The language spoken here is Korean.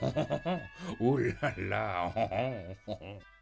울랄라.